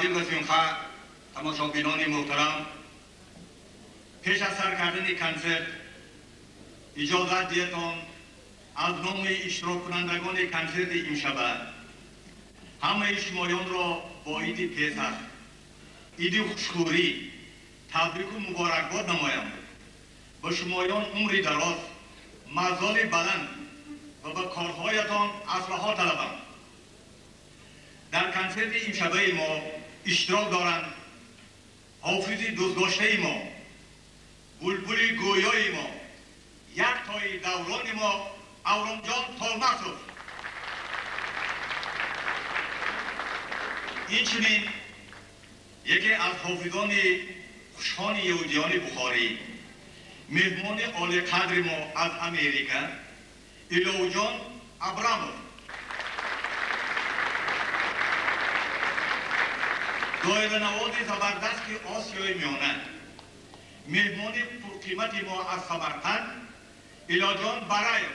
عادل و سیونخه تماشابینان محترم پیش از سر کردن کنسرت اجازت دیتان از نام اشتراک کنندگان کنسرت امشبه همه شمایان را با عید پیسر عید خوشخوری تبریک و مبارکباد نمایم. به شمایان عمری دراز مزال بلند و به کارهایتان اصلاحات طلبم. در کنسرت امشبه ما اشتراک دارند. حافظ دوستداشته ما. بلبل گویای ما. یک تای دوران ما. اورامجان تالمرسوف اینچنین یکی از حافظان خوشخان یهودیان بخاری. مهمان عالی قدر ما از امریکا. الهو ابراموف نواز زبردست آسیای میانه. مهمان پرقیمت ما از سمرقند ایلاجان برایف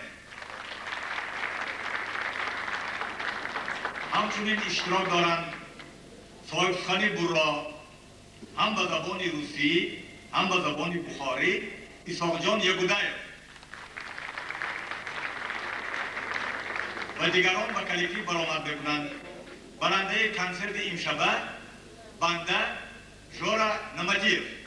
همچنین اشتراک دارند صاحب برا هم به زبان روسی هم به زبان بخاری. ایساق جان یگودایف و دیگران به کلیفی برآمد بکنند. برنده کنسرت امشبه банда Жора Намадиев.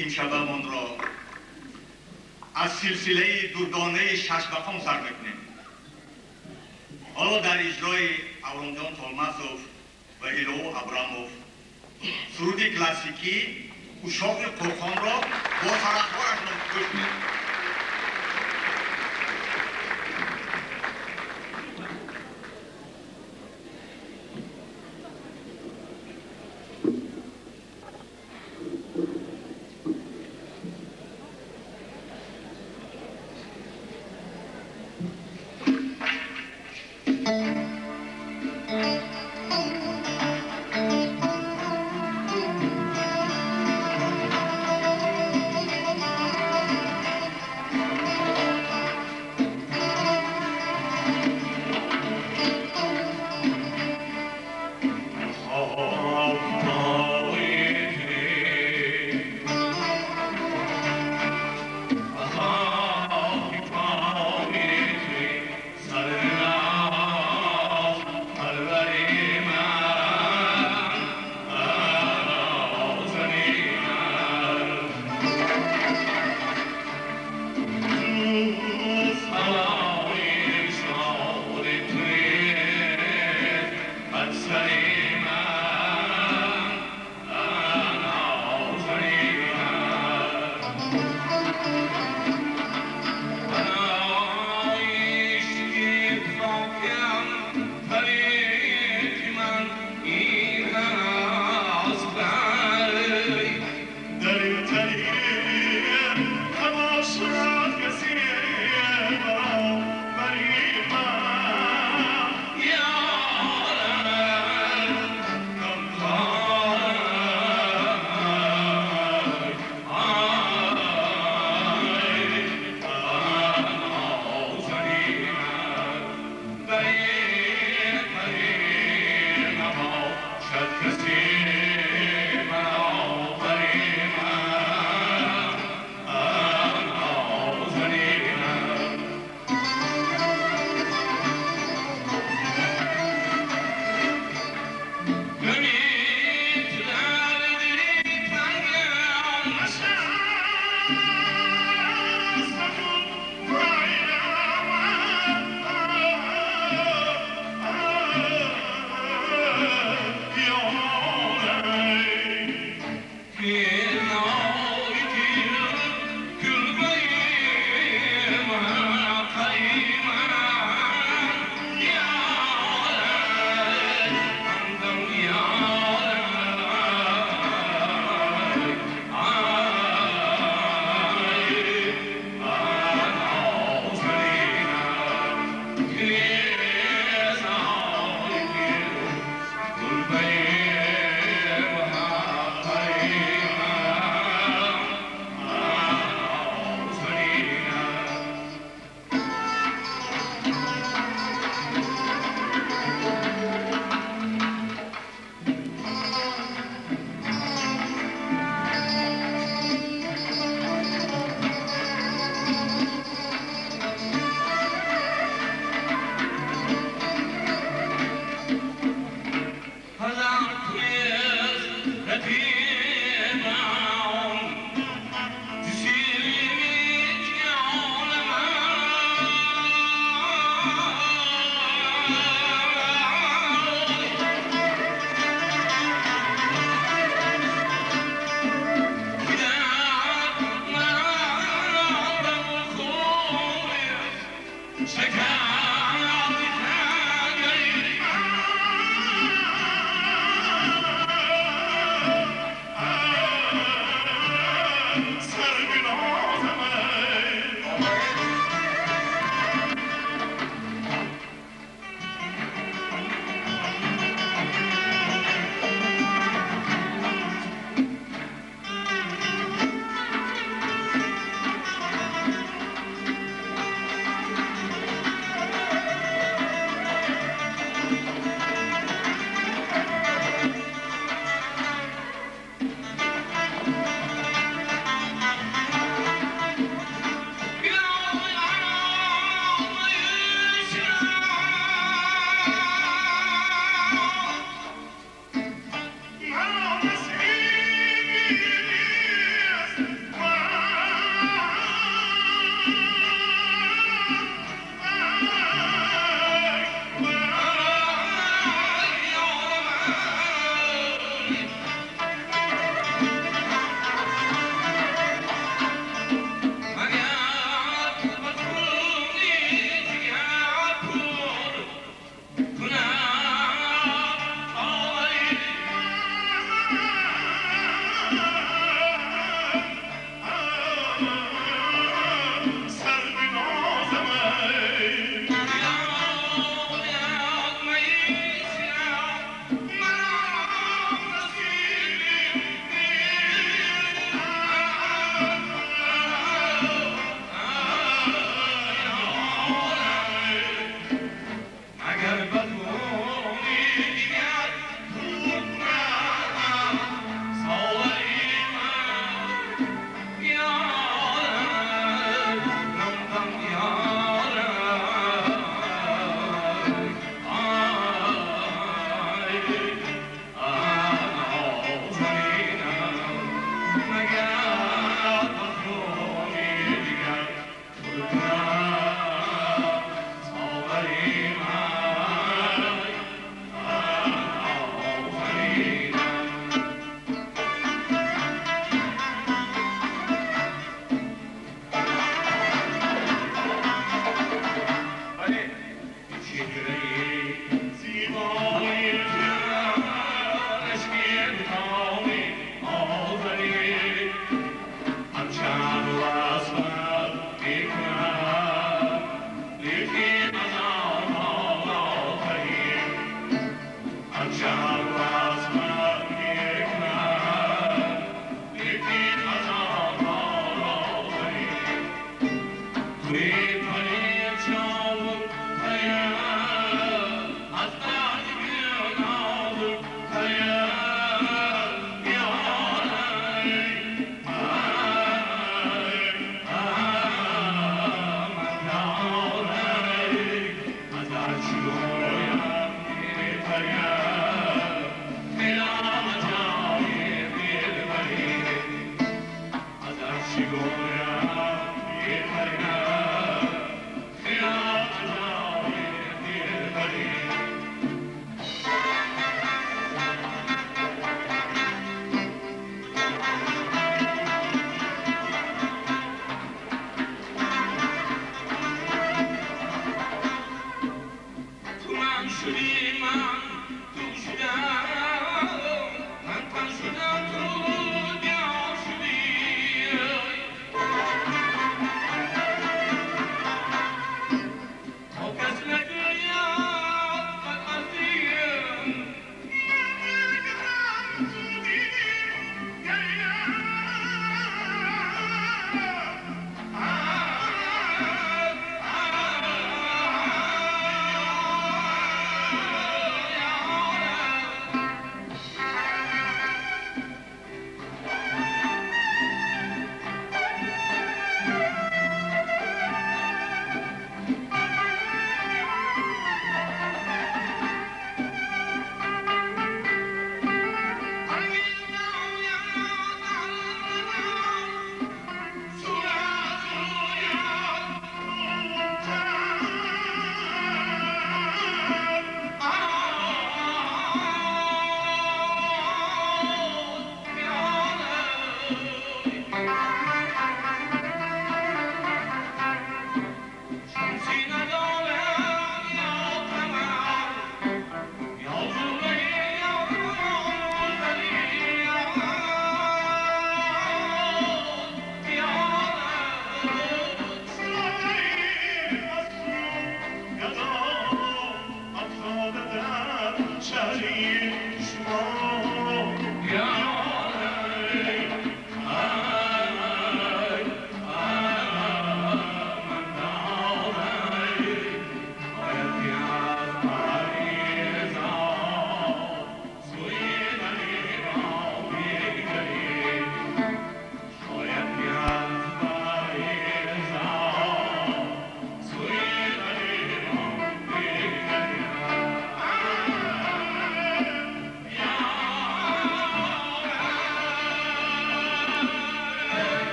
inshallah.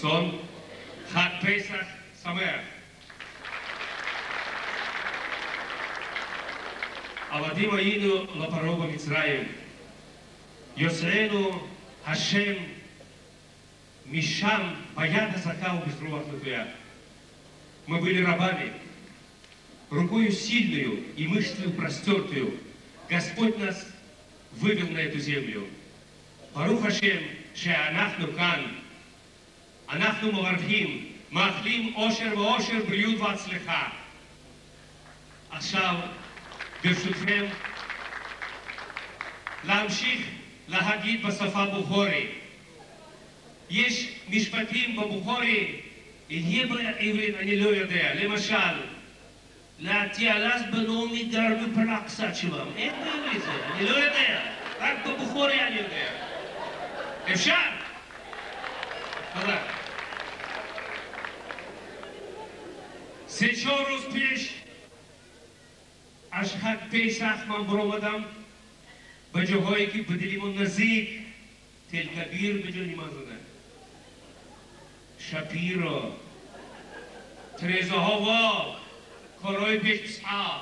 Башқортостон. Хат Пейсах Самеах. Авадим Аину Лапароба Мицраим. Йосену Хашем Мишам Баяда Закау Безрува Хатуя. Мы были рабами, рукою сильную и мышцею простертую. Господь нас вывел на эту землю. Барух Хашем Шеанах Нукан – אנחנו מברכים, מאחלים אושר ואושר, בריאות והצלחה. עכשיו, ברשותכם, להמשיך להגיד בשפה בוכורי. יש משפטים בבוכורי, יהיה בעברית, אני לא יודע. למשל, להתיעלס בנו מגר בפרה קצת שלם. איך קוראים לזה? אני לא יודע. רק בבוכורי אני יודע. אפשר? תודה. سه چهار روز پیش اشهد پیش من برآمدم به جاهایی که به دلیمون نزدیک تل کبیر به جا شپیر شپیرو تریزه هوا کارهای پیش بسحا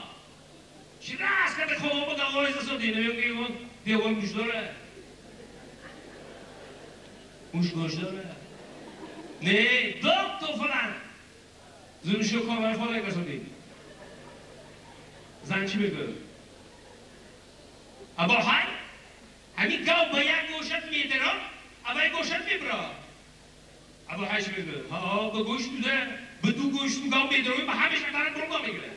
چی راست که خواب با دقایز دستو دینه که اون دیوار گوش داره. گوش گوش داره. نه دکتر فلان. زنشو کارهای فلان کسا دید زن چی بگه؟ ابا های همین گاو باید گوشت میدرم ابا گوشت میبرا. ابا های چی بگه؟ ها به گوش بوده به دو گوشت گام میدروی به همش دارن برو می‌گیره.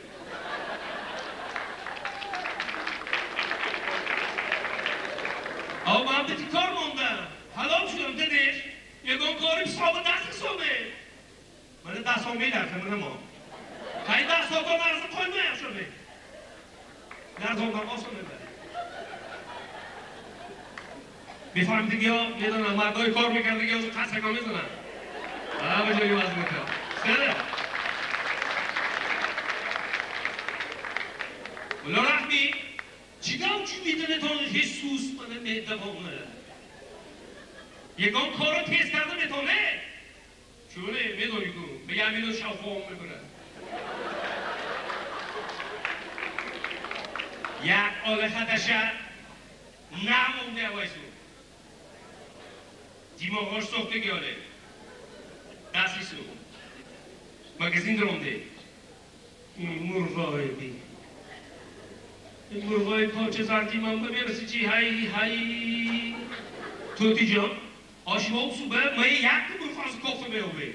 آقا من به کار موندم حلال شدم دیدش یکان کاری صاحب دست سامه من دست هم میدرسه من ما خیلی دست ها کار مرزا کن نیم شده زمان آسان میده میفهم دیگه ها می‌دونم مردای کار می‌کرد دیگه ها قصه کار می‌زنن همه جایی وزن می‌کنم Voglio rahmi, چیکار چی می‌دونه تا jesús منه میدوامه یکان کارو تیز کرده می‌تونه چونه می‌دونی که میگم اینو شافوم می‌برن. یک آل خدشه نمونده وایسو دیماغاش سخته گیاله دستی سو مگزین درونده این مرغای بی. این مرغای پاچه زردی من بمیرسی چی؟ های های توتی جان آشما و سوبه ما یک مرغ از کافه میوه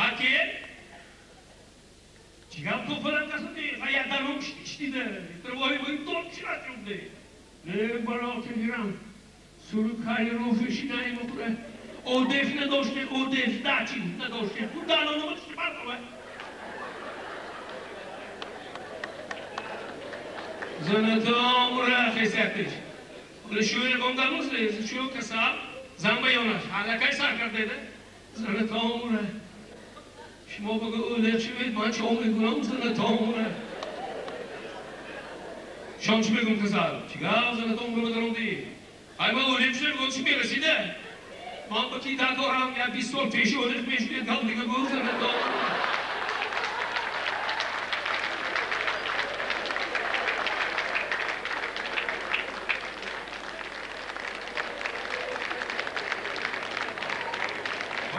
Ache? 違うとこなんか住んで、あ、やだろ、ききで、で、おい、おい、どっちだってんで。ねえ、ばらおけにらん。するかいのふしないもこれ。おでふなどうして、おでふだちんなどうして、ふだののもしてばんのわ。Zănătăm ură festeatești. Ură și eu e gongă nu se, și eu că s-a, zambă eu n-aș. Alea ca-i s-a, că-i de? Zănătăm ură. شما بگو اولر چی بید من چه عمری کنم زنه تا عمره شام چی بگم کسر چیگه زنه تا عمره بدارم دی ای با اولر چی بگو چی برسیده من با کی در دارم یا بیست سال پیش اولر پیش بید گل دیگه بگو زنه تا عمره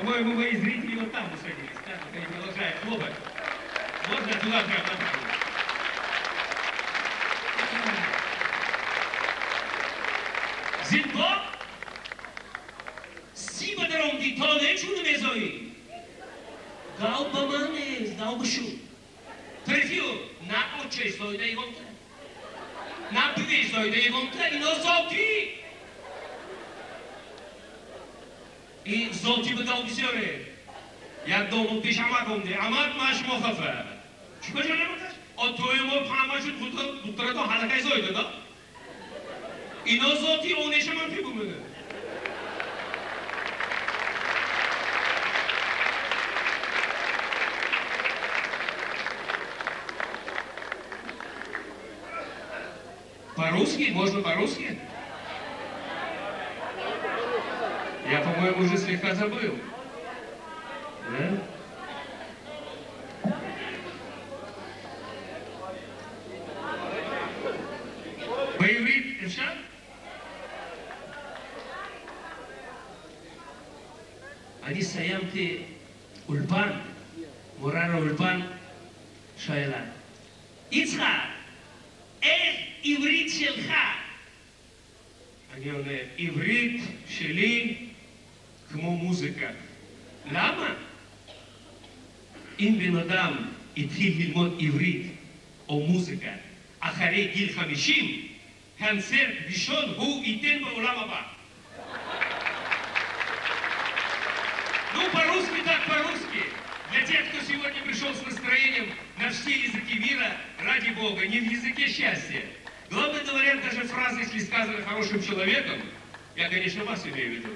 По-моему, вы и зрители вот там усадились, да, они клубе. Може тогава трябва да си бъдером ти то не е чудо ме зови. Гал бама не знал башу. Трефил, на оче дойде и вонта. На бивиш дойде и вонта и на зоти. И зоти бъдал визиоре. یک دوم پیش عمد گمده عمد ماش مخفه چی کجا نمتش؟ آتوی ما پهمه شد دکتره تو حلقه زایده دا اینا ذاتی اونش من پی بومه По-русски? Можно по-русски? Я, по-моему, уже слегка забыл. בעברית אפשר? אני סיימתי אולפן, מורה לאולפן, שאלה, יצחק, איך עברית שלך? אני עונה, עברית שלי כמו מוזיקה. למה? אם בן אדם התחיל ללמוד עברית או מוזיקה אחרי גיל 50, концерт ראשון הוא ייתן בעולם הבא. Ну, по-русски так, по-русски. Для тех, кто сегодня пришел с настроением на все языки мира, ради Бога, не в языке счастья. Главное, говорят даже фразы, если сказаны хорошим человеком, я, конечно, вас имею в виду,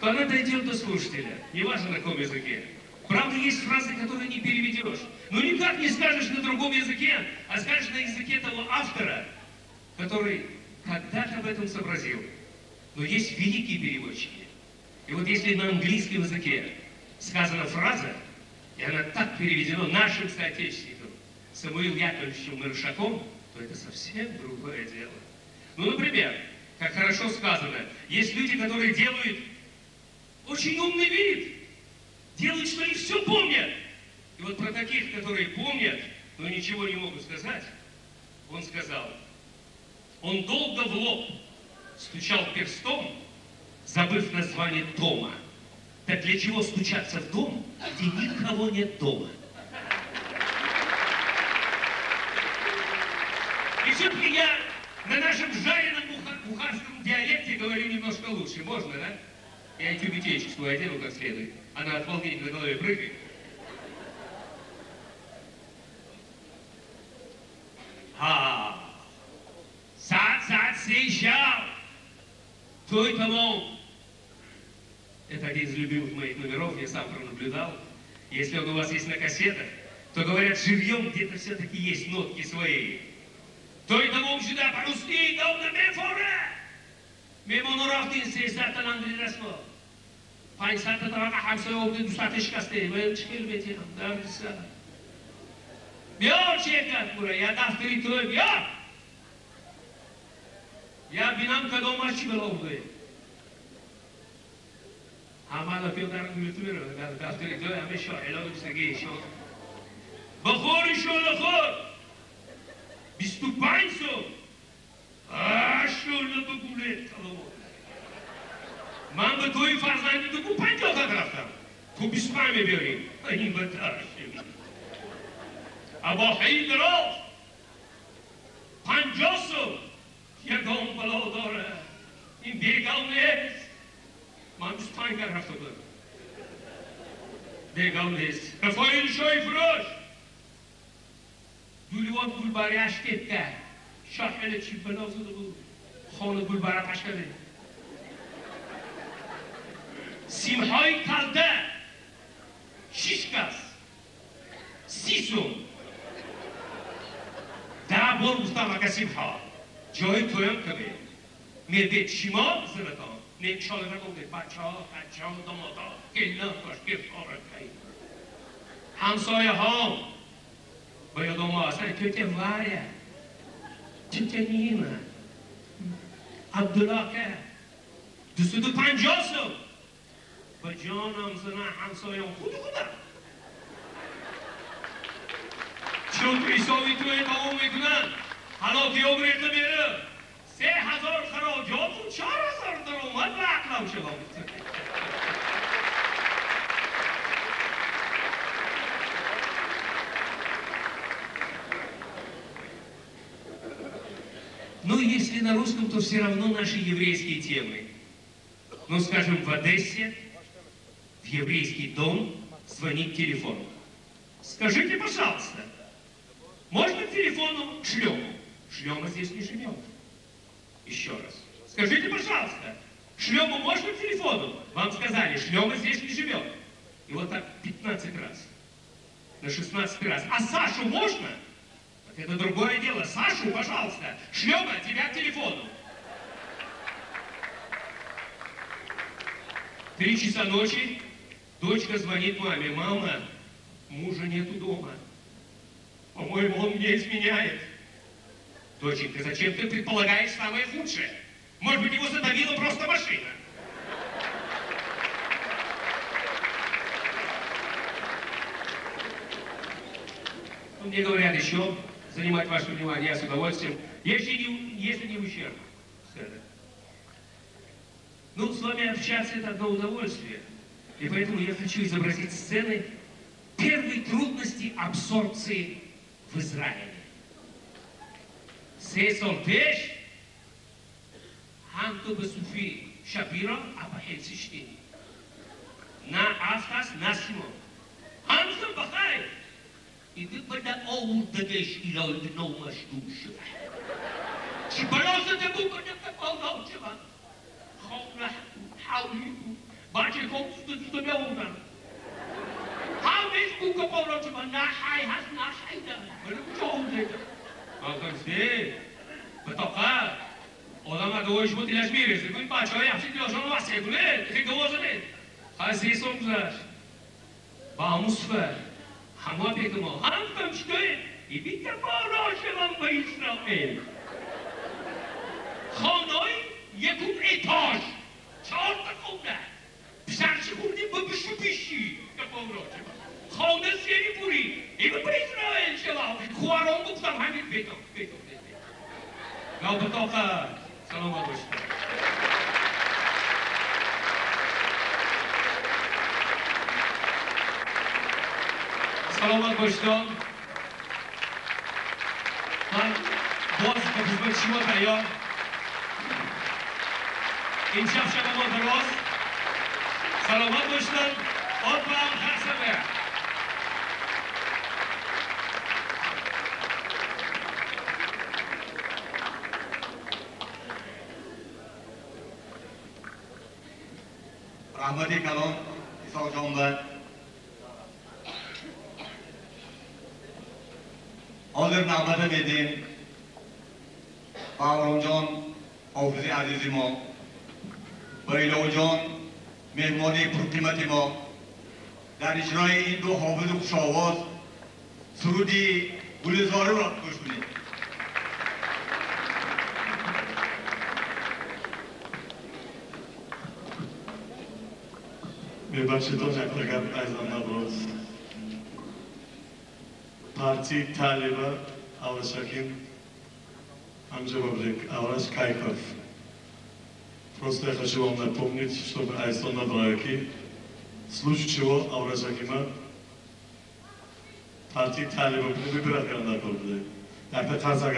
то она дойдет до слушателя, неважно на каком языке. Правда, есть фразы, которые не переведешь. Но никак не скажешь на другом языке, а скажешь на языке того автора, который когда-то в этом сообразил. Но есть великие переводчики. И вот если на английском языке сказана фраза, и она так переведена нашим соотечественникам, Самуил Яковлевичем Маршаком, то это совсем другое дело. Ну, например, как хорошо сказано, есть люди, которые делают очень умный вид, делают, что они все помнят. И вот про таких, которые помнят, но ничего не могут сказать, он сказал, он долго в лоб стучал перстом, забыв название дома. Так для чего стучаться в дом, где никого нет дома? И все-таки я на нашем жареном буха- бухарском диалекте говорю немножко лучше. Можно, да? Я тюбетейку свою одену как следует. Она от волнения на голове прыгает. А, сад, сад, съезжал. Твой талон. Это один из любимых моих номеров, я сам пронаблюдал. Если он у вас есть на кассетах, то, говорят, живьем где-то все-таки есть нотки свои. Той талон сюда по-русски, дом на میمونا رفتین 300 تا هم با پای سه تا طبقه همسایه آورده دو سطح شکسته باید چکل بیتی هم در رسیده بیار شرکت یا دفتری تو بیار یا بینم کدام چی بلا بوده همه لپیل در گوله تو برو در دفتری تو همه شاهلان و سگه شا بخور شو بخور 25 سو آشو لبگوله کلامو من به توی فرزندی تو کو پنجاه تا رفتم تو بیست پنج بیاری این بدتر ابا خیلی دراز پنجاه سو یکم بلا داره این بیگل نیست من بیست پنج تا رفته بودم بیگل نیست رفایل شای فروش دولیوان گلبری اشتید کرد شاحل چی؟ بنا زده بود. خانه گلبره پشکده سیمهای کلده شیش کس. سی سوم ده بار گفتم اگه سیمها جای تویم کبه میده چیما؟ زرتان نه چاله نگونده بچه ها بچه ها دامادا گله باش گفتارت کهی همسایه ها. باید ما اصلا که نیمه Tükeneyim. Abdullah ke. Düsüdü pancasu. Ve canım sana hamsayan kudu kudu. Çok İsa'yı tuye devam etmen. Hala kiyobriyeti beri. Se hazar karaca bu çar hazar daromad ve aklam şelam. Ну, если на русском, то все равно наши еврейские темы. Ну, скажем, в Одессе в еврейский дом звонит телефон. Скажите, пожалуйста, можно к телефону шлему? Шлема здесь не живет. Еще раз. Скажите, пожалуйста, шлему можно к телефону? Вам сказали, шлема здесь не живет. И вот так 15 раз. На 16 раз. А Сашу можно? Это другое дело. Сашу, пожалуйста, шлема тебя к телефону. Три часа ночи Дочка звонит маме, мама, мужа нету дома. По-моему, он мне изменяет. Доченька, зачем ты предполагаешь самое худшее? Может быть, его задавила просто машина? Ну, мне говорят еще, занимать ваше внимание я с удовольствием, если не, если не ущерб. Ну, с вами общаться это одно удовольствие. И поэтому я хочу изобразить сцены первой трудности абсорбции в Израиле. Сесол Пеш, Ханту Басуфи Шапиро, Апахельсиштини. На Афтас Насимо. Ханту Бахай. e vi până o untăgă și lor nu mă știușă. Și până o să te bucă de pe pau dau ceva. Como? haulicu, bace é como să mea una. Como ești bucă pau dau ceva, na hai, has, na hai, da. Mă nu ce o untăgă. Mă gândi, pe toca, o dama de oi é mă tine-aș mire, să-i cum-i pace, o ia, și-i tine-o și-o nu-a secule, te-i gămoză-ne. Hai să-i somnă, ba, am un sfer. Hai să-i somnă, همان به ما هستم چطوره؟ ای بی تفار به اسرائیل خانه یکم ایتاش چهار تا خونه پسر چه خوردی با بشو بیشی خانه سیری بوری ای با اسرائیل شما خواران گفتم همین بیتا بیتا بیتا نابت آخر سلام آباشتا to ka, saloma gościa. Saloma gościa. Pan boss, to wyzwoliła dają. Incia wsiadła do los. سلامت باشتن عمرم هر سبه rahmati kalom حاضر نقمت بدین بهران جان حافظی عزیزی ما بریلو جان مهمانی پرقیمت ما. در اجرای این دو حافظ خوش آواز سرودی گلزاره را گوش بدید. به بچه تا چکتا کرد از партии Талиба Аврашакин Амджабабрик Авраш Кайков. Просто я хочу вам напомнить, чтобы Айсон на браке, в случае чего Аврашакима партии Талиба выбирать грандар будет. Так-то таза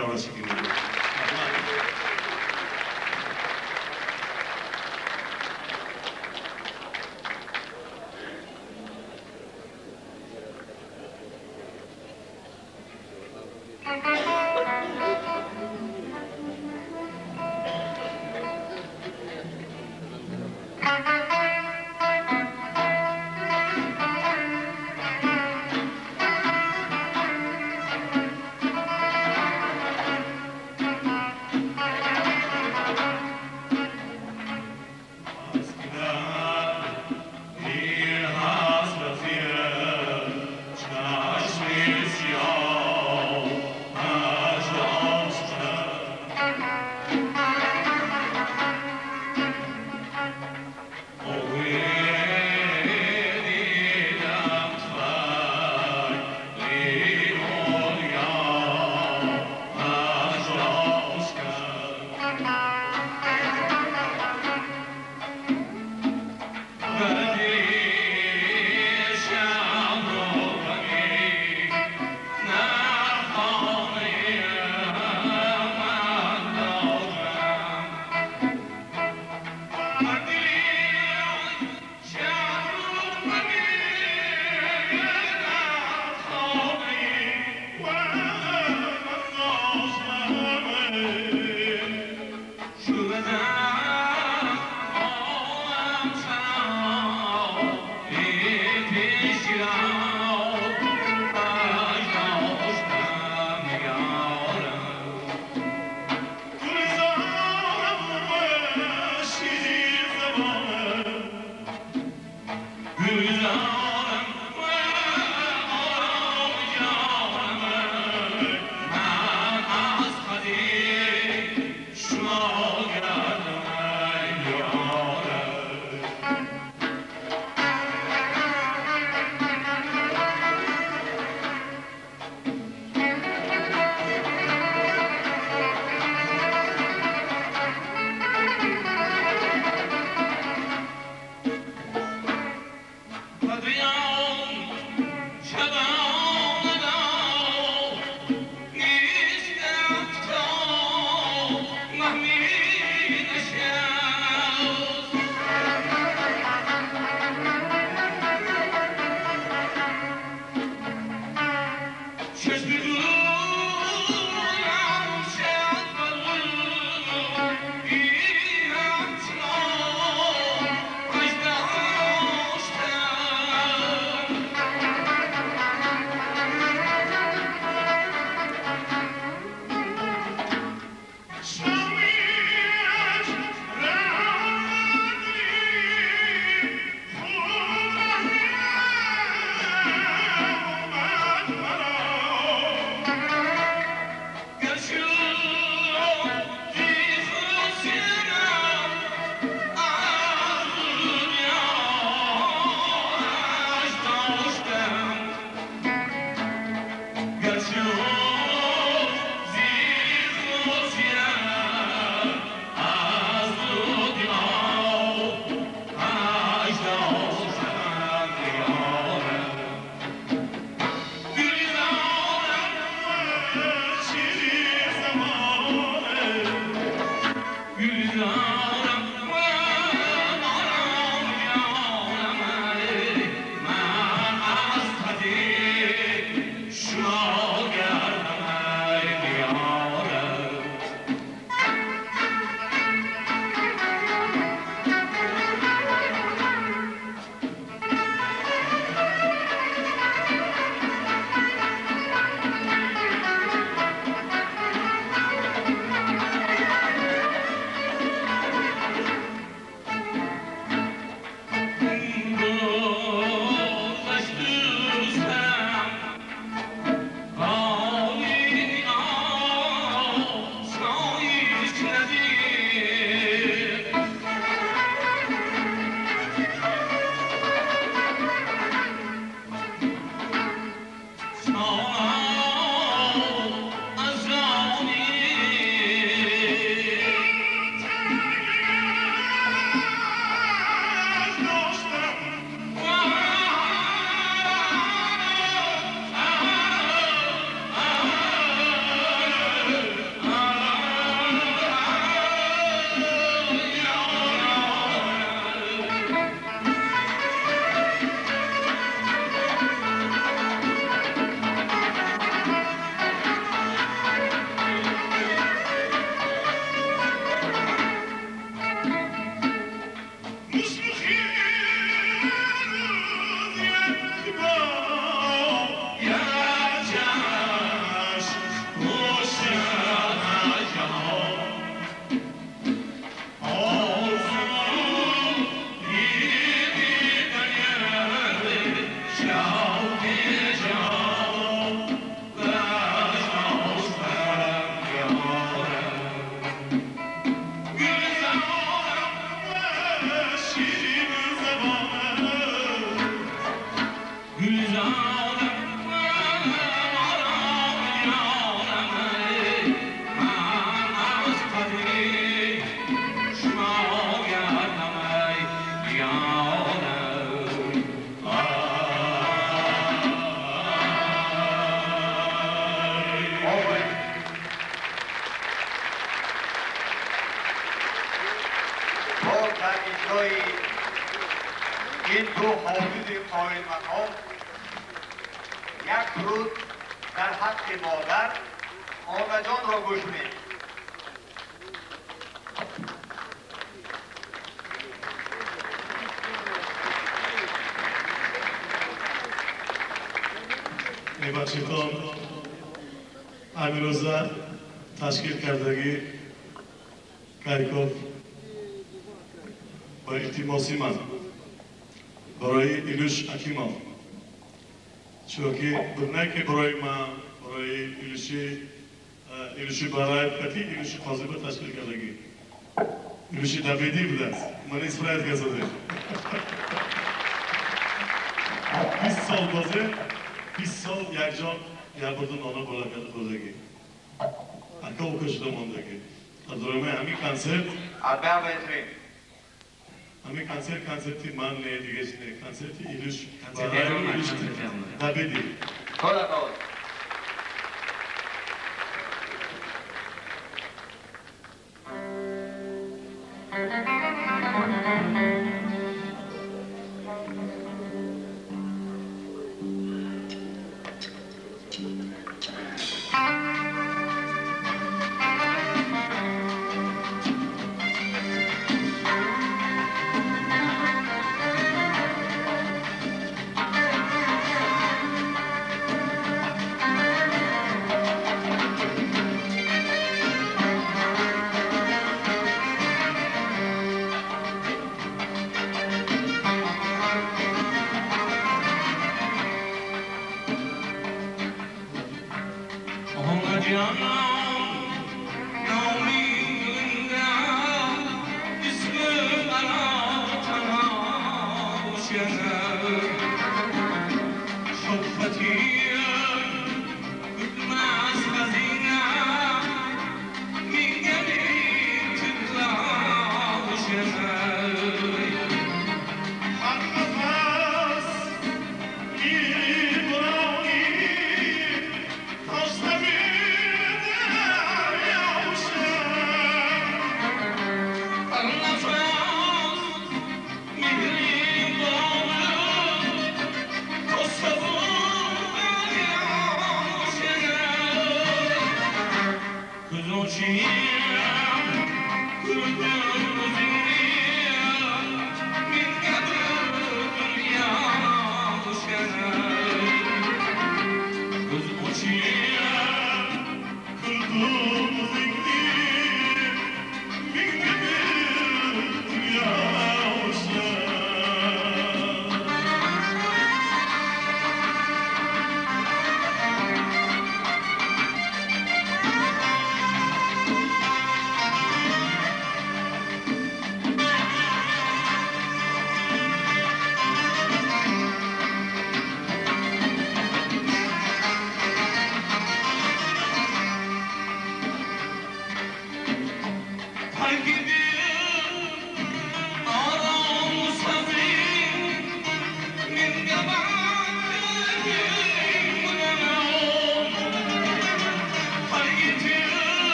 give you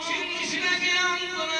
中にしなきゃ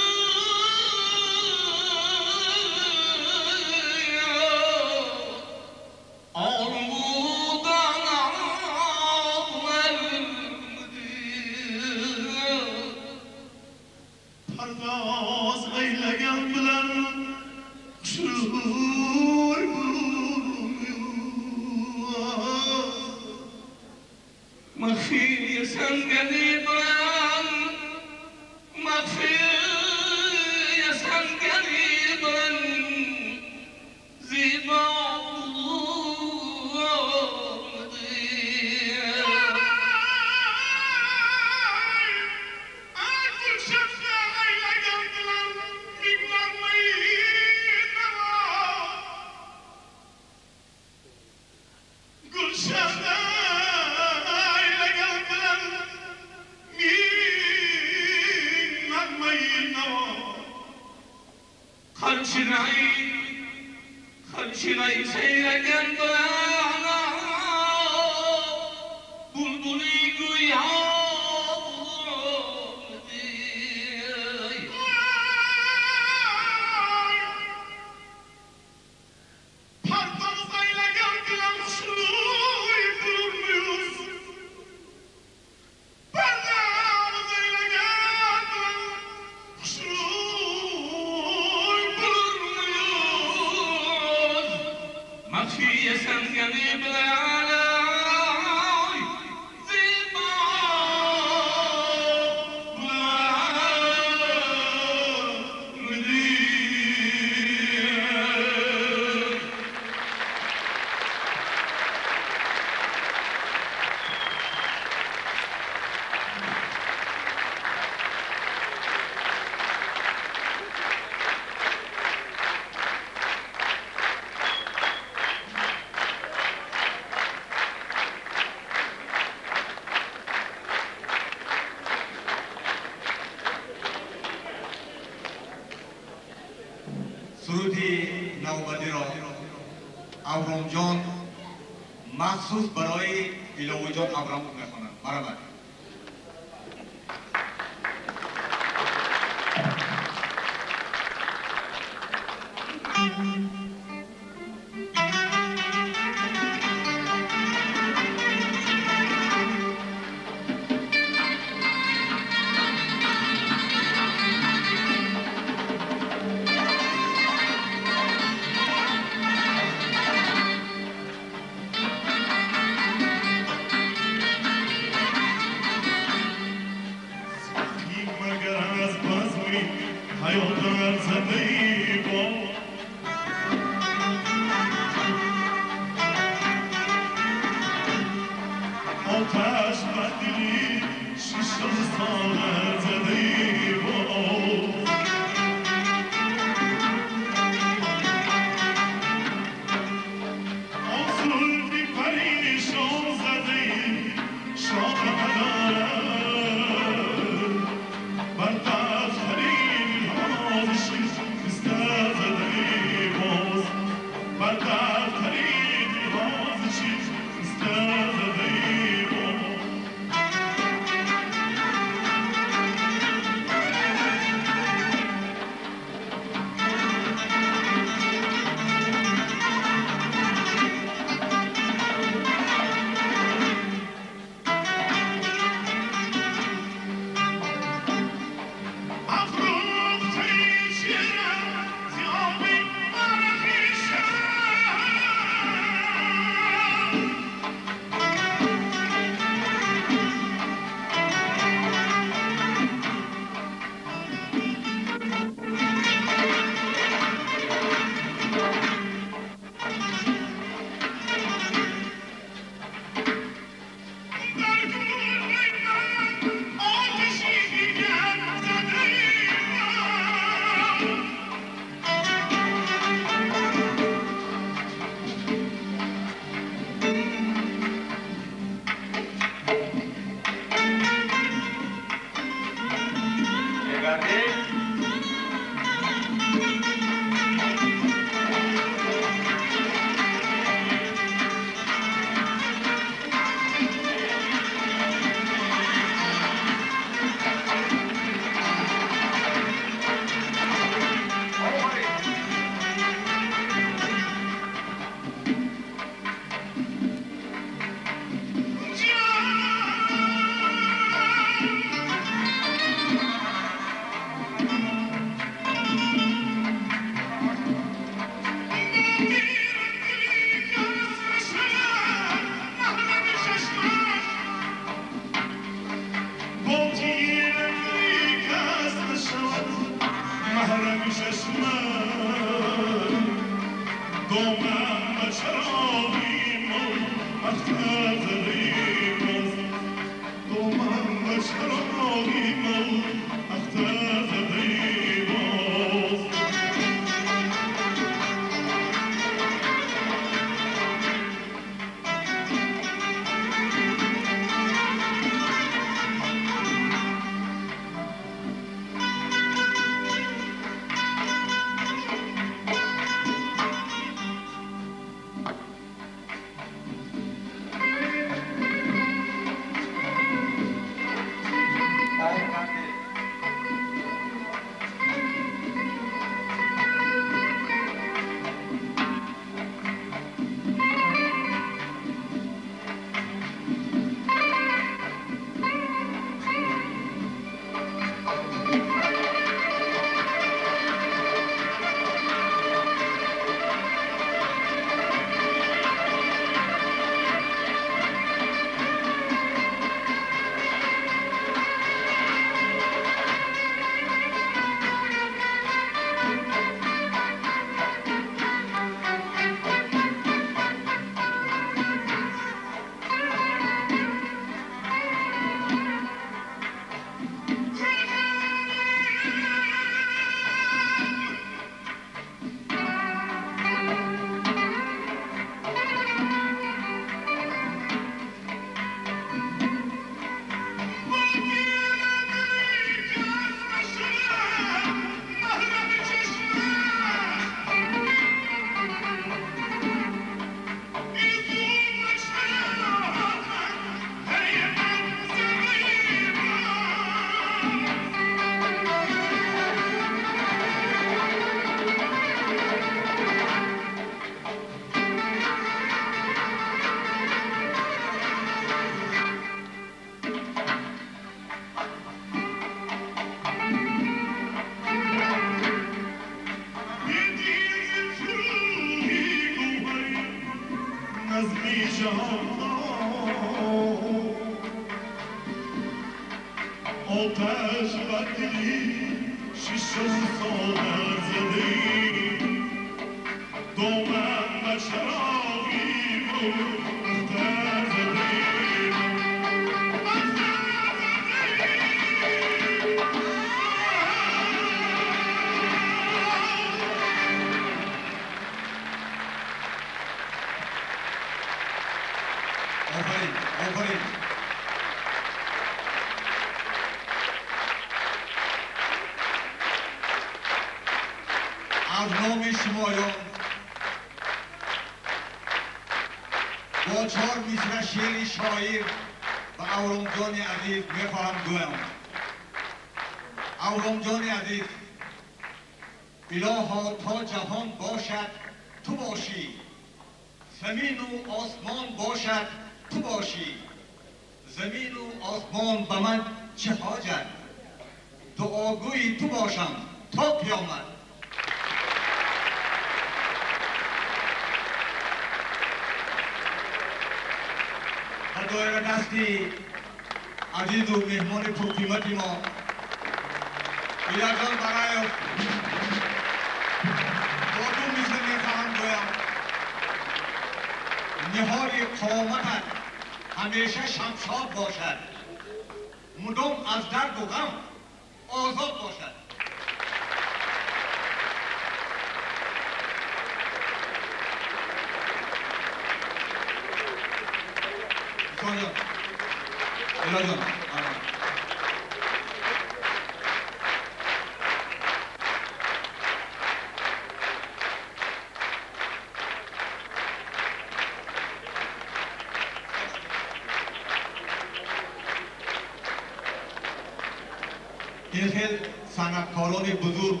این خیل صنعتکاران بزرگ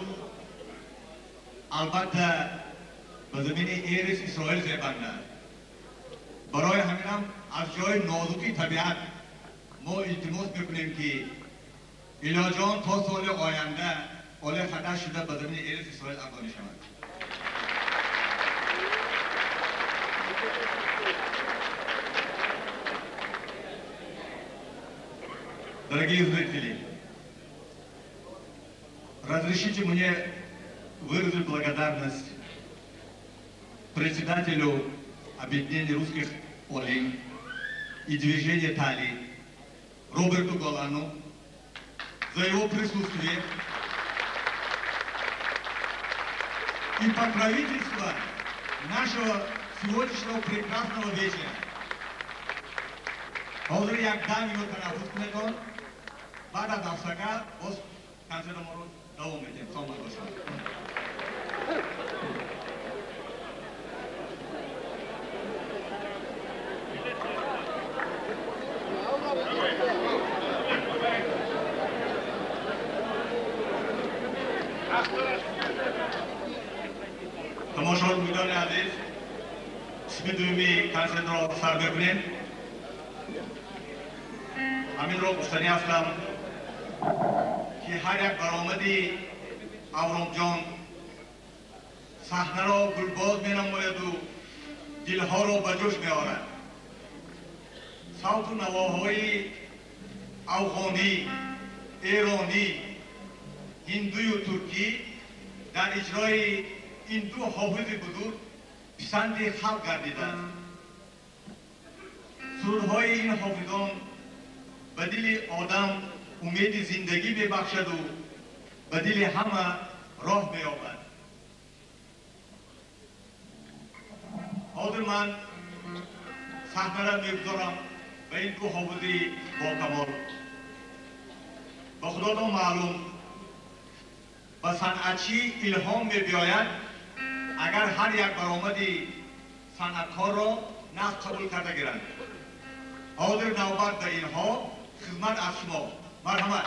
البته به زمین ایرس اسرائیل زیبندند برای همین هم از جای نازکی طبیعت ما التماس میکنیم که ایلاجان تا سال آینده آله خطر شده به زمین ایرس اسرائیل افغانی شود Дорогие зрители, разрешите мне выразить благодарность председателю объединения русских олим и движения Талии Роберту Голану за его присутствие и покровительство нашего сегодняшнего прекрасного вечера. Hozir yakdan yo'l tanaffus qilaman. Ba'da dafsaga o'z دفترگاه باز کنسرت ما رو دوام میدیم سلام باشم تماشاگویان عزیز اسم دومی کنسرت را سر بکنیم همین را گفتنی هستم ки ҳар як баромади авромҷон саҳнаро гулбоз менамояду дилҳоро ба ҷӯш меорад. Савту навоҳои афғонӣ эронӣ ҳиндую туркӣ дар иҷрои ин ду ҳофизи бузург писанди халқ гардидааст сурудҳои ин ҳофизон ба дили одам امید زندگی ببخشد و به دل همه راه بیابد. حاضر من صحنه را می‌گذارم به این دو حافظی با کمال. به خدا معلوم به صنعتچی الهام می بیاید اگر هر یک برآمدی صنعتکار را نقد قبول کرده گیرند. حاضر نوبت به اینها خدمت از شما. 马上办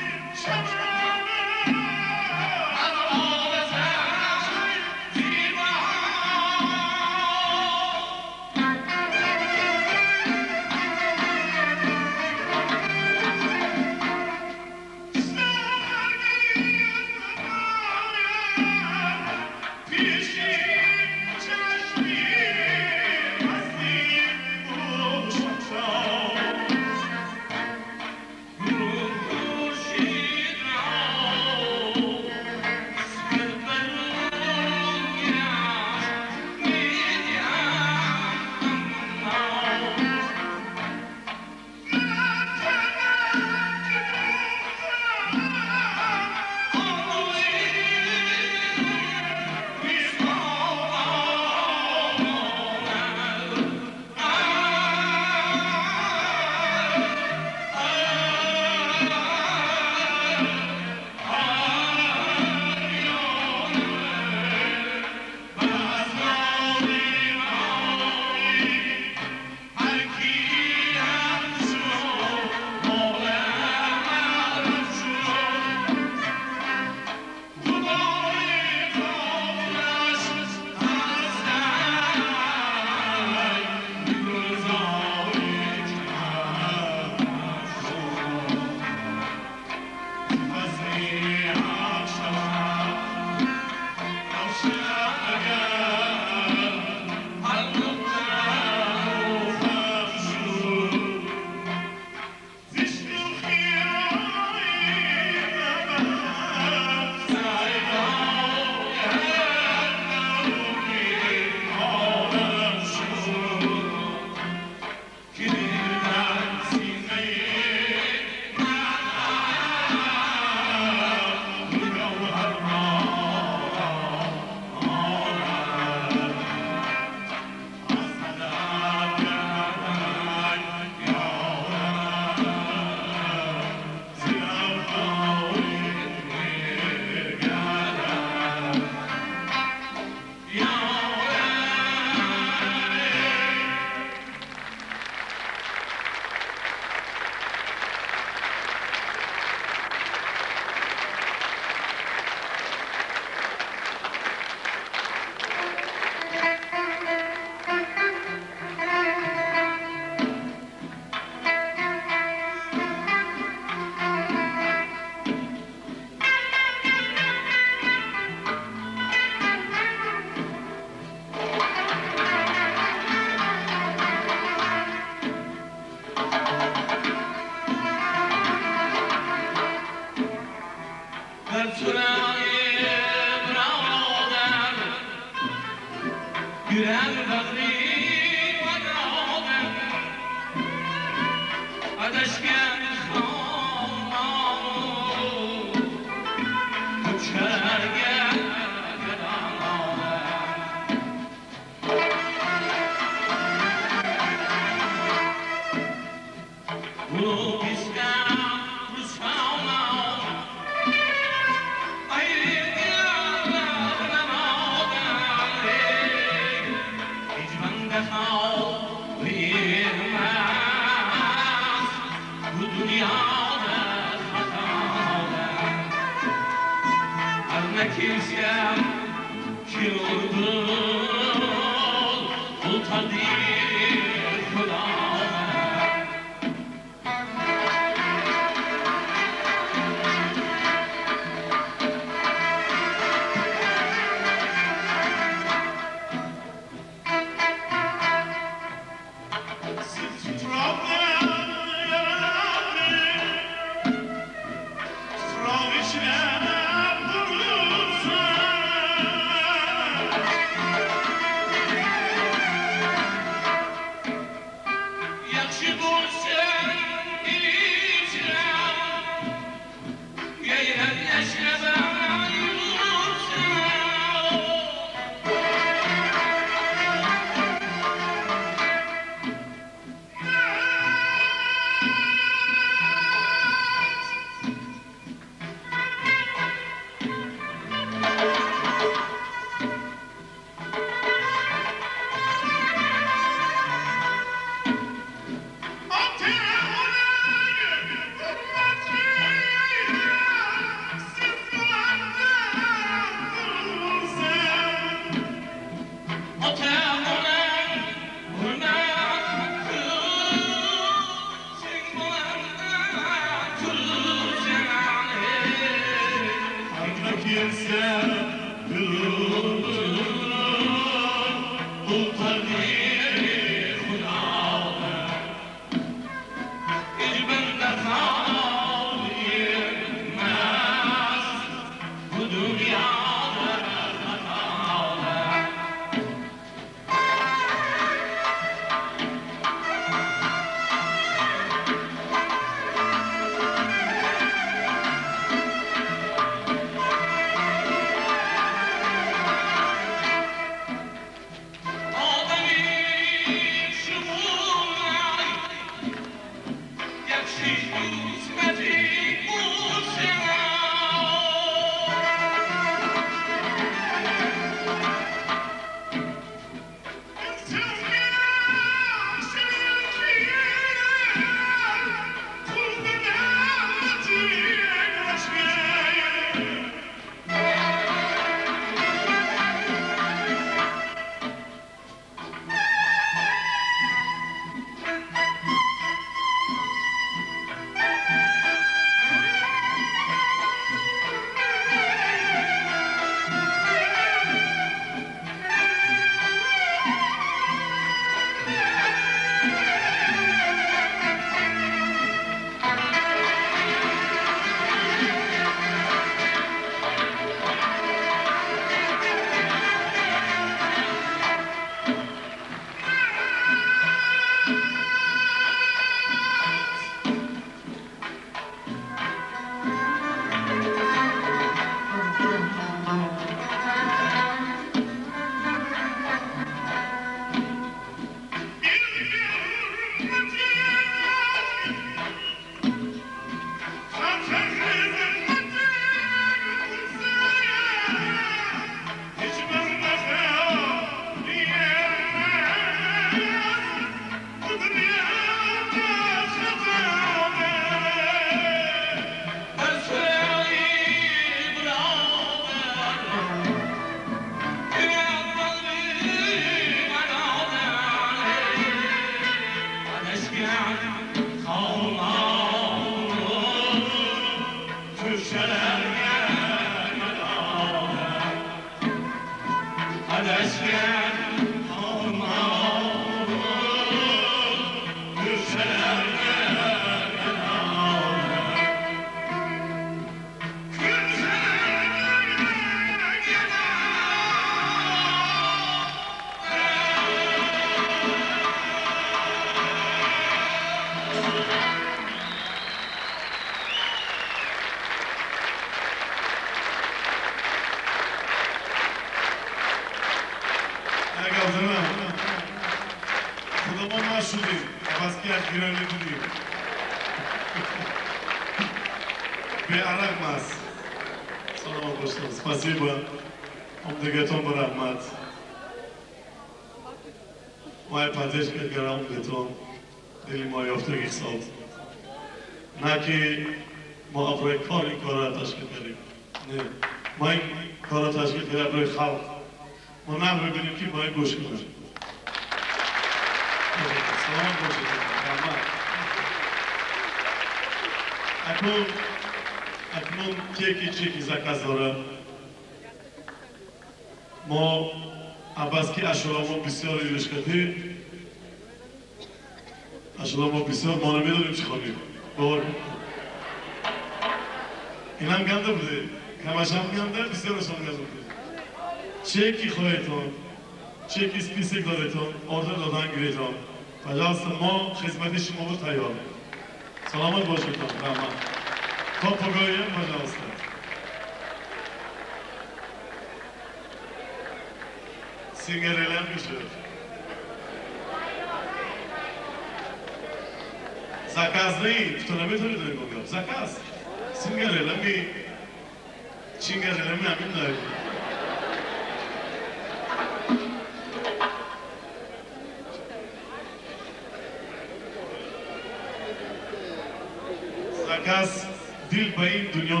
Bain, Union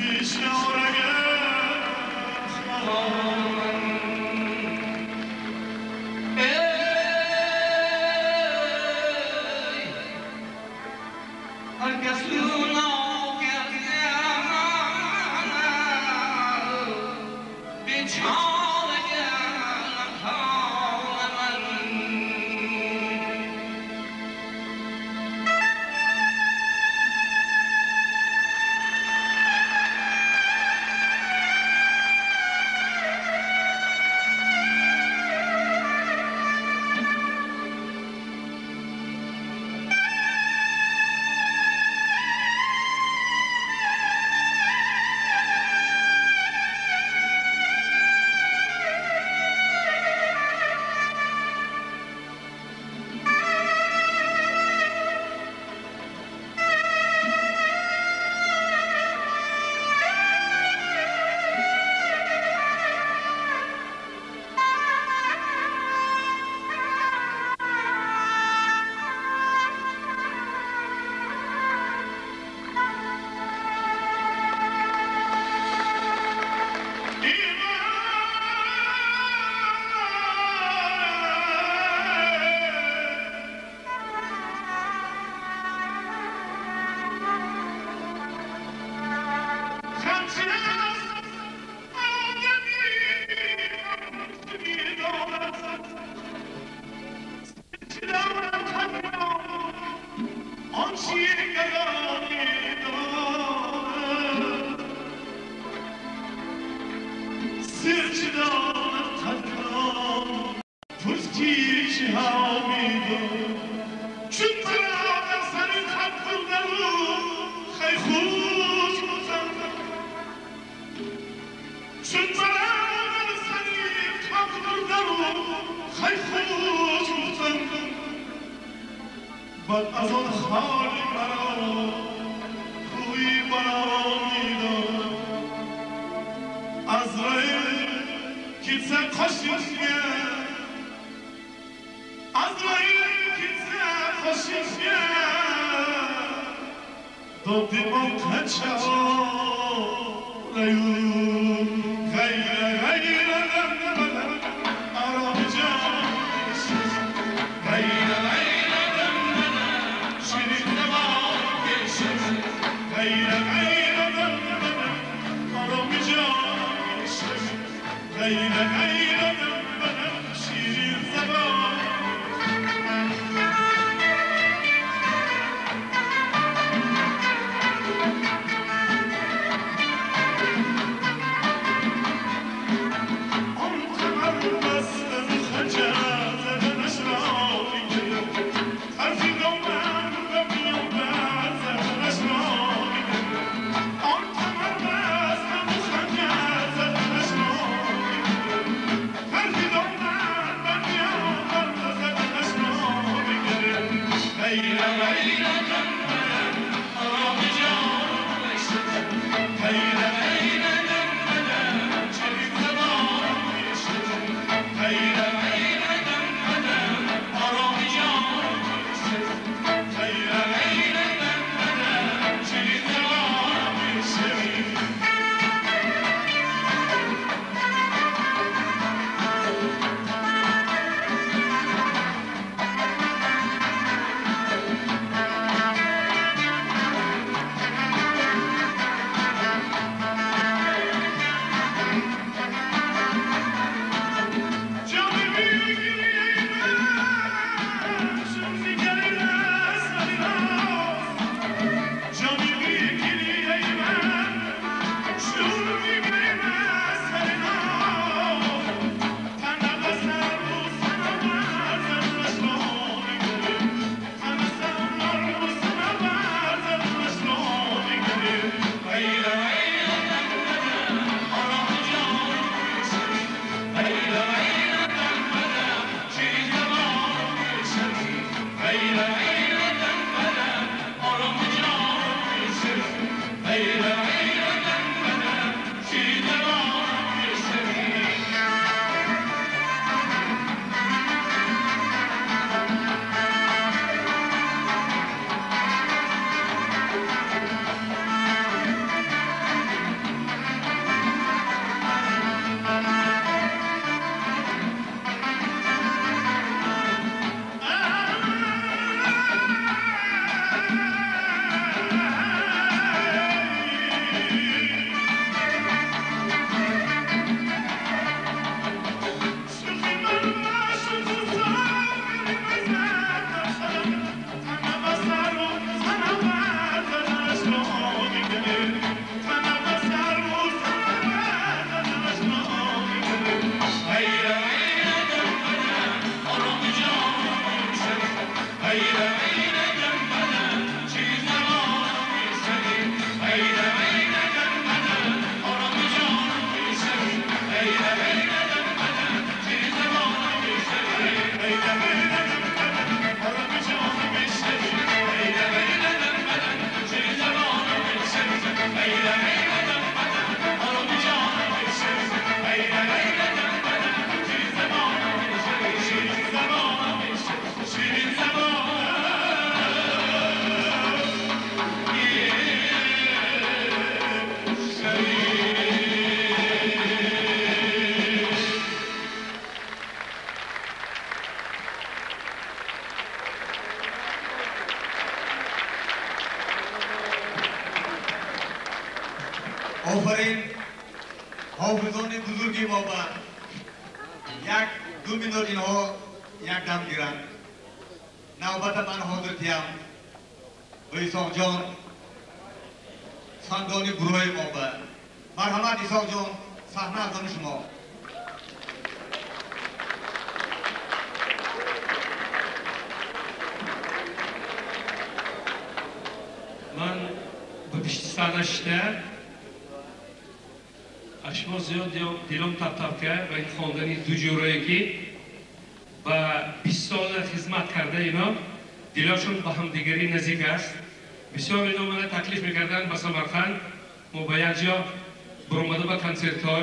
Biz yavra gel. دیگری نزدیک است. بسیار اینا من تکلیف می‌کردن. به سمرخند ما به یک جا برآمده به کنسرت های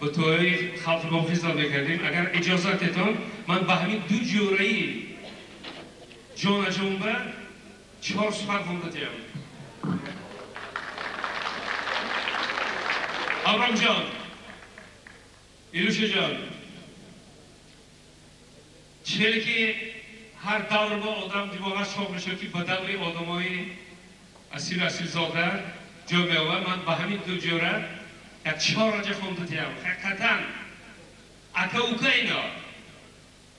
به توی خلق خدمت می‌کردیم. اگر اجازتتان من به همین دو جورایی جان جنبه چهار سفر خونده تیم آبرام جان. ایلوش جان. چیلی که هر دور با آدم دیوانه شامل شد که به دور آدم های اصیل اصیل زاده جو میوه من به همین دو جوره یک چهار رجه خونده تیم حقیقتا اکا اوکا اینا.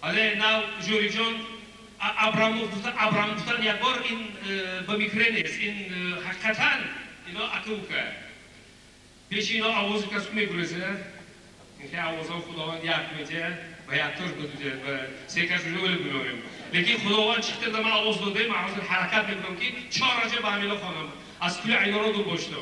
حالا نو جوری جان ابراموف گفتن ابرام گفتن یک بار این به میکره نیست. این حقیقتا اینا اکا اوکا. پیش اینا آواز کس میگریزه. اینکه آواز خداوند یک میده و یک تاش بدوده و سه کس رو ولی بمیاریم لیکن خداوند چیخته در من آواز داده؟ من حرکت می‌کنم که چهار رجه به همیلا خانم از توی عینا رو دور باشتم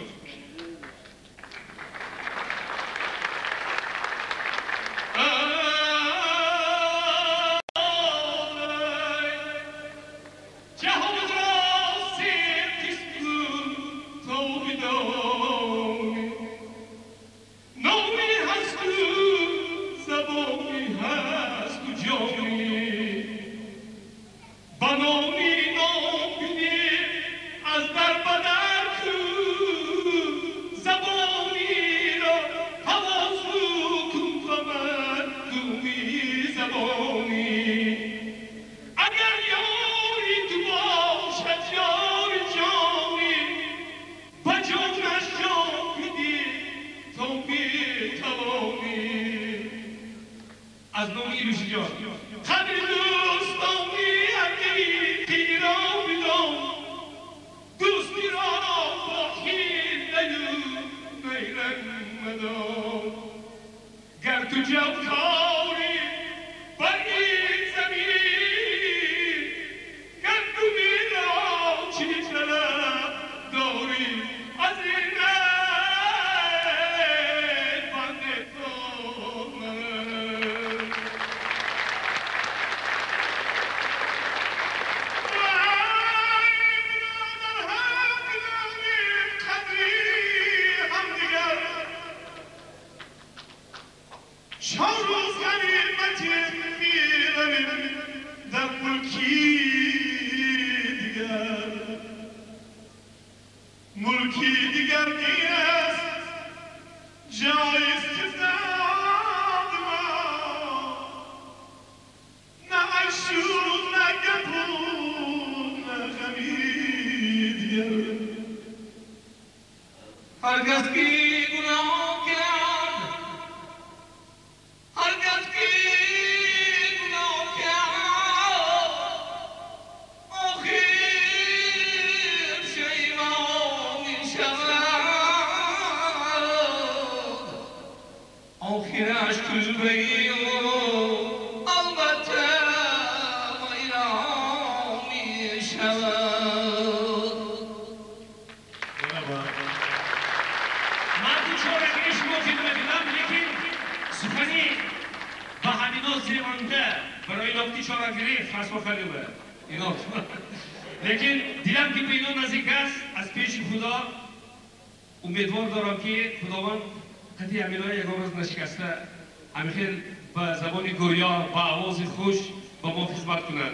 به زبان گویا با آواز خوش با ما خدمت کنند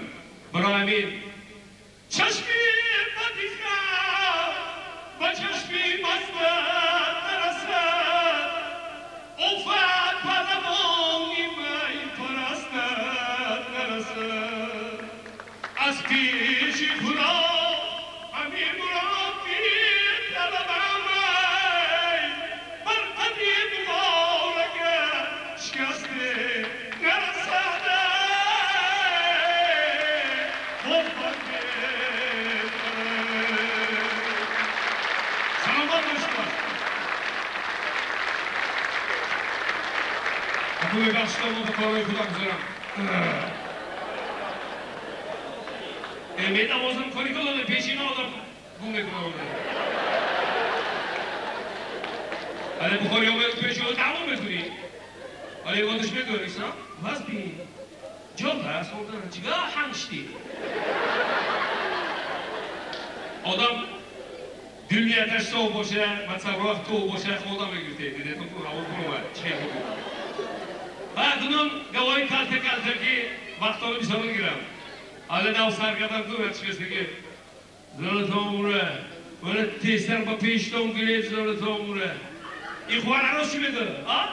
برای همین چشمی بدیخم و چشمی مزبت straszną odporę Hudaksera. 에메다 모습 거리거든 배신 얻어 궁에 들어오네. 아니 부거리 오면 배신 나무 메뚜리. 아니 이거 드시면 그 있어? Must be. 전다 소들 지가 항시디. Odam dünyada sov bo'lsa, matsabroq to'v bo'lsa, odamga yutaydi. Dedi, bu havo bo'lmaydi, chayqalaydi. بعدنم گوای کارت کارت کی وقت آن بیشتر می‌گیرم. حالا داو سرگردان کنم هر چیزی که زنده عمره. ولی تیسر با پیش دوم گریز زنده عمره. ای خوان آرزو میده. آ؟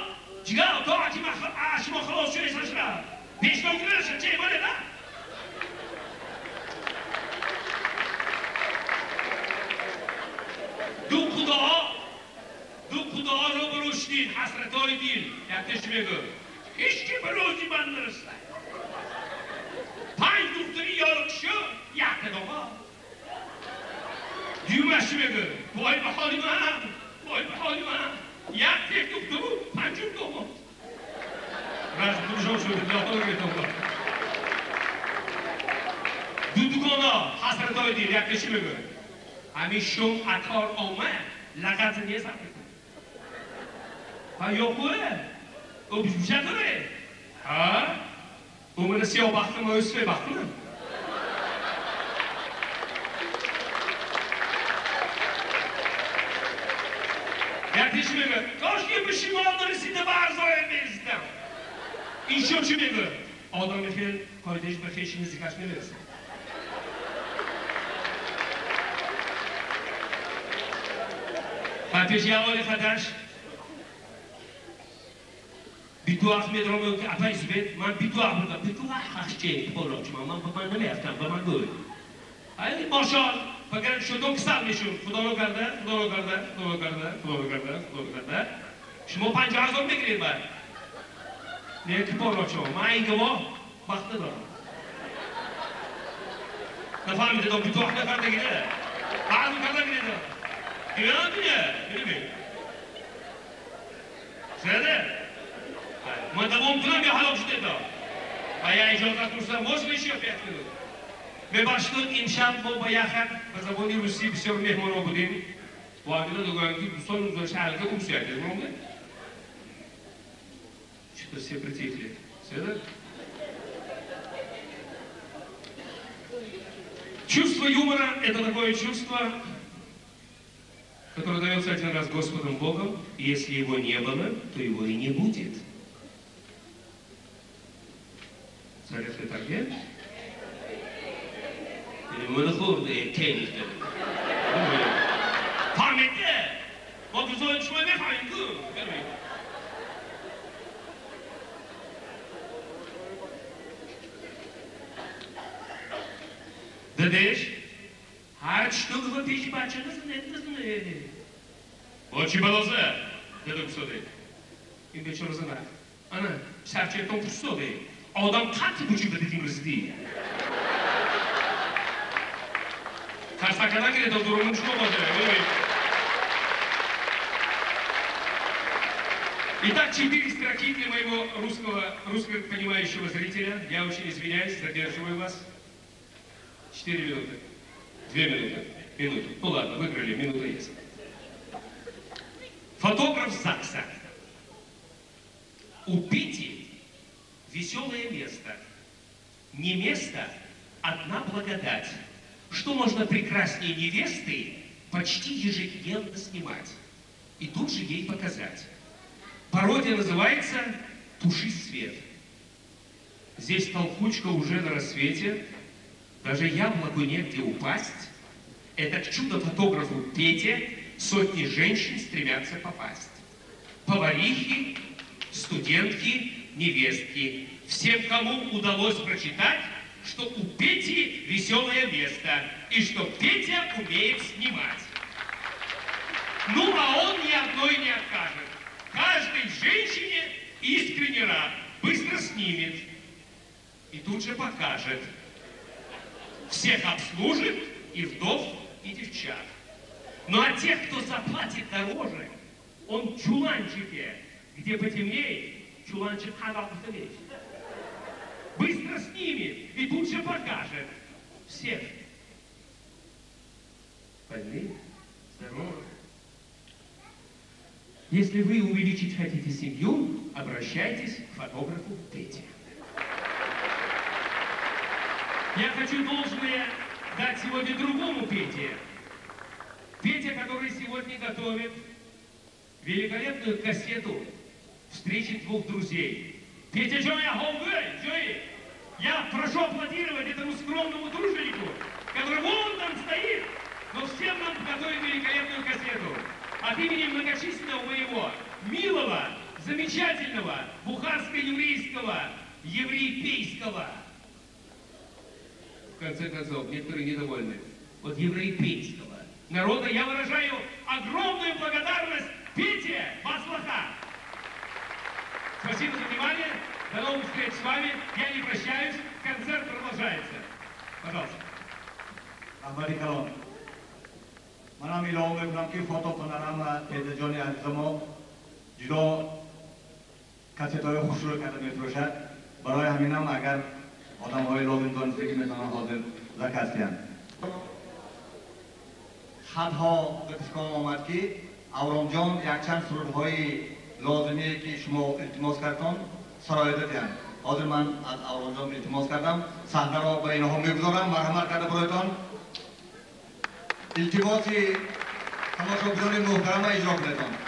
چیا؟ تو آدم مخ آتش مخلص شدی سرش را. پیش دوم گریز شد چی بوده دو خدا دو خدا رو بروش دید حسرت های دید یکتش میگو Hiç ki böyle uzibanlarızlar. Paydukları yarıkşı, yakın oğa. Düğmeşi mi bu? Vay be halime, vay be halime. Yak tek tuktu bu, pancım domu. Razı duruşam söyledim, yapalım bir topla. Dudugona, hasretay değil, yaklaşım mı böyle? Ami şum atar olma, lakazını yasaklı. Ha yok bu obžaduje. A? Umre si obachne moje své bachne. Kardeşime Kaç gibi şimalları sizi varzo evinizden. İnşo çümemi. Adam efendim, şey, kardeş bakı işinizi kaç ne versin? Kardeş ya oğlu kardeş. خدش بیتوح میدرم که اپایز بید من بیتوح بودم بیتوح خشچه پولا چما من به من نمیفتم به من گوی این ماشال فکر شدم که سال میشون خدا رو کرده خدا رو کرده خدا رو کرده خدا رو کرده خدا رو کرده شما پنجاه هزار بگیرید باید نه که پولا چما من این گواه وقت دارم نفهمیده دم بیتوح نکرده گیره بعد کرده گیره Güven diye, değil mi? Мы давом кроме халокшит это. А я еще как нужно, можно еще пять минут? Мы башли имшам был баяхат, по законе Руси все в мехману будем. Вагина дуганки, дусон, дусон, шалка, умсяки, знаете? Что-то все притихли. Все, да? Чувство юмора – это такое чувство, которое дается один раз Господом Богом. Если его не было, то его и не будет. ¿Sabes que también? El número joven de tenis. Dadesh, hard stuff for this batch, doesn't it? Doesn't it? What you about that? Dadok so they. In the chosen act. Anna, Sarchet don't so they. А одан қанша көшіп кететін көрсетейін қашсақана келеді дұрымын жоқ ой Итак, четыре строки для моего русского, русского понимающего зрителя. Я очень извиняюсь, задерживаю вас. Четыре минуты. Две минуты. Минуту. Ну ладно, выиграли, минута есть. Фотограф ЗАГСа. Убить веселое место. Не место, одна благодать. Что можно прекраснее невесты почти ежедневно снимать. И тут же ей показать. Пародия называется «Туши свет». Здесь толкучка уже на рассвете, даже яблоку негде упасть. Это к чудо-фотографу Пете сотни женщин стремятся попасть. Поварихи, студентки, невестки. Всем, кому удалось прочитать, что у Пети веселое место, и что Петя умеет снимать. Ну, а он ни одной не откажет. Каждой женщине искренне рад, быстро снимет и тут же покажет. Всех обслужит и вдов, и девчат. Ну а тех, кто заплатит дороже, он чуланчике, где потемнее, чуланчик канал повторяешь. Быстро снимет и тут же покажет. Всех. Больные, здоровы. Если вы увеличить хотите семью, обращайтесь к фотографу Пете. Я хочу должное дать сегодня другому Пете. Петя, который сегодня готовит великолепную кассету встречи двух друзей. Петя Джоя Холгэй, Джои, я прошу аплодировать этому скромному труженику, который вон там стоит, но всем нам готовит великолепную кассету. От имени многочисленного моего, милого, замечательного, бухарско-еврейского, еврейпейского. В конце концов, некоторые недовольны. Вот европейского народа я выражаю огромную благодарность Пете Маслаха. Спасибо за внимание. До новых встреч с вами. Я не прощаюсь. Концерт продолжается. Пожалуйста. رهبری کلام من هم اعلام میکنم که فوتو کنرم و پیدا جانی عزیز ما جدا کسی تای خوش رو کرده میفروشد برای همین هم اگر آدم های لازم دانسته که میتونن حاضر زکستی هم خطها به پیشگاه آمد که اورام جان یک چند سرود های لازمی که شما التماس کردن سرایده دیدن حاضر من از اورام جان التماس کردم صحنه را به اینها می‌گذارم مرحمت کرده برایتان التماس تماشاگران محترم را اجرا کنیدان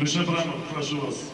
Мишель Брамов, прошу вас.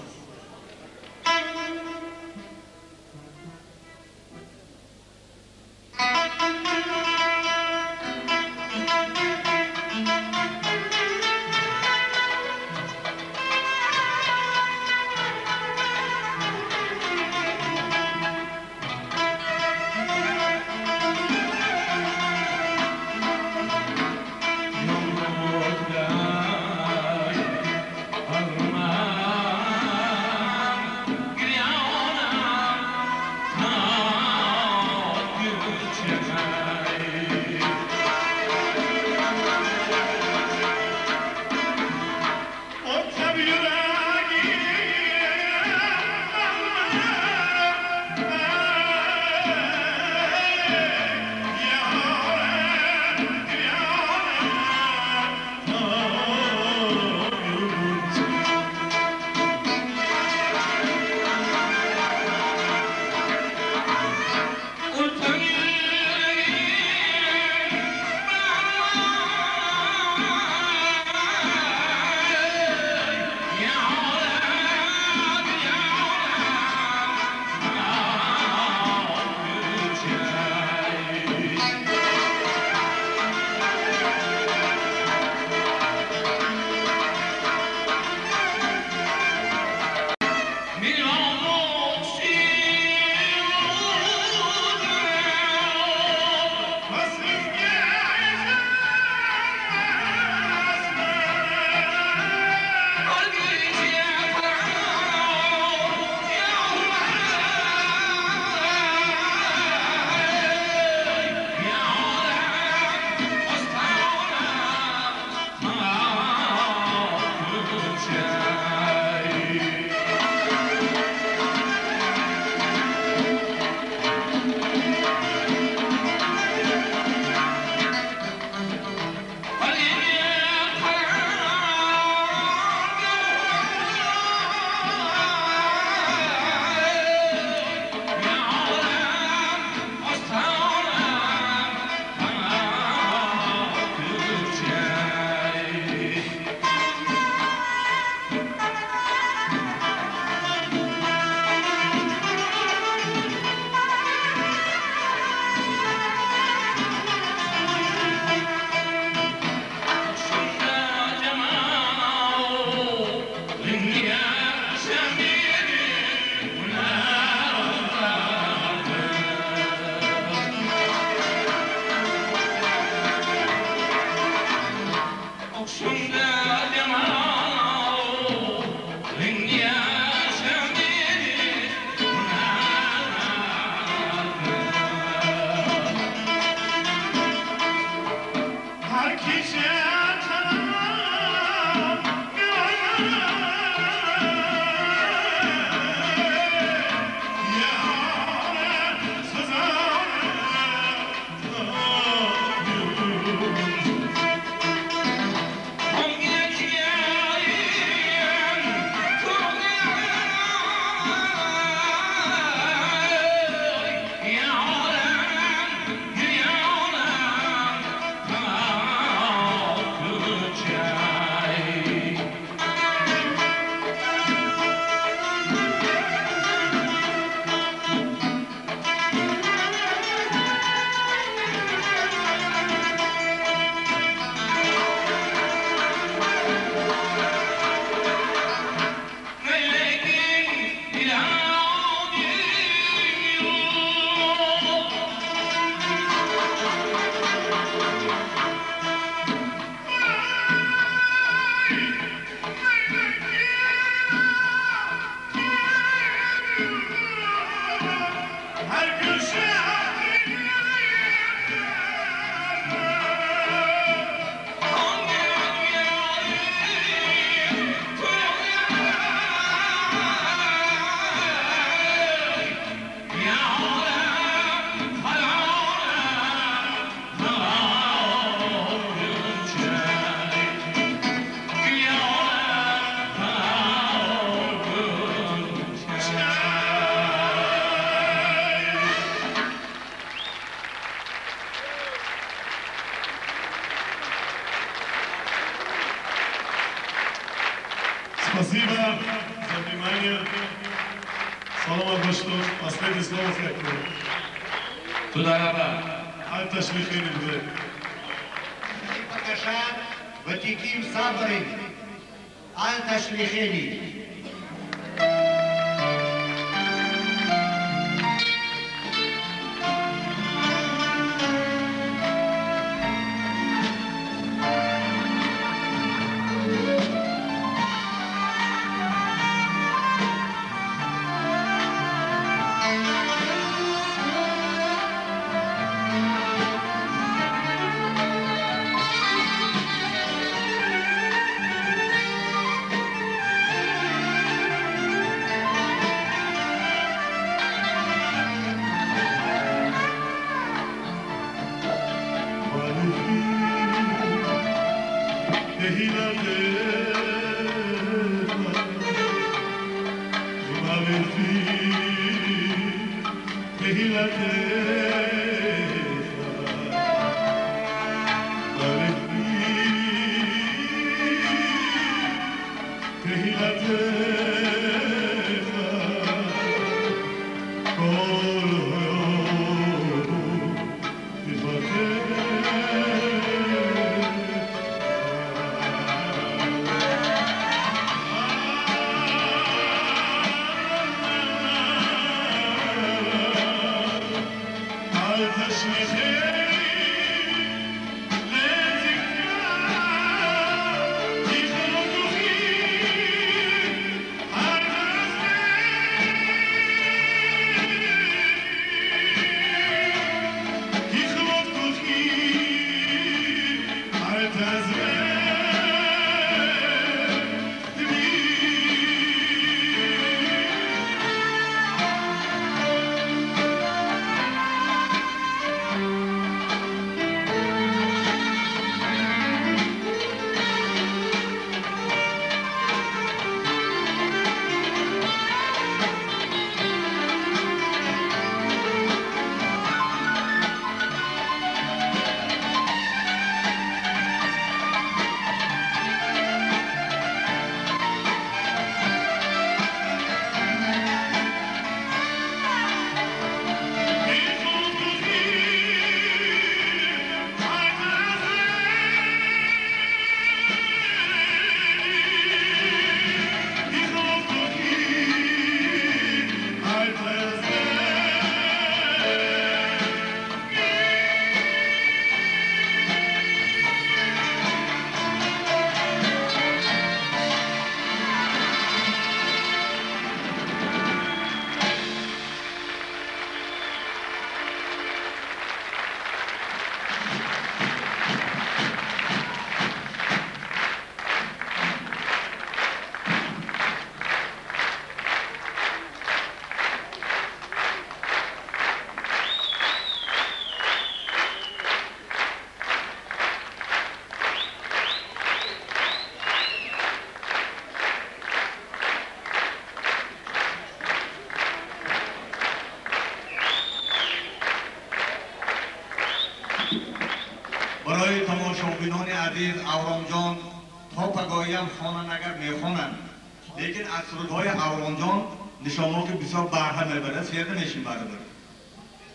لیکن از سرودهای اورامجان نشانات بسیار برهم می‌بره سیده نشین برده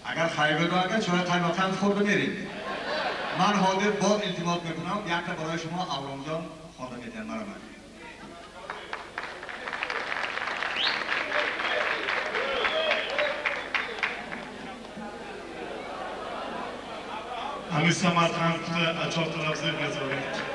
اگر خیلی بگو اگر شاید قیمتاً خود بمیرید من حاضر باز التماس می‌کنم یک برای شما اورامجان خوانده میتین مرا من همین سمرقند اچار طرف زیر بذارید